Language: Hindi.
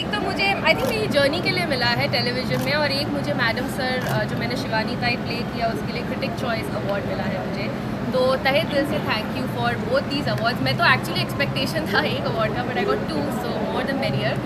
एक तो मुझे आई थिंक मेरी जर्नी के लिए मिला है टेलीविज़न में और एक मुझे मैडम सर जो मैंने शिवानी ताई प्ले किया, उसके लिए क्रिटिक चॉइस अवार्ड मिला है मुझे। तो तहे दिल से thank you for both these awards मैं तो एक्चुअली एक्सपेक्टेशन था एक अवार्ड का but I got two so more the merrier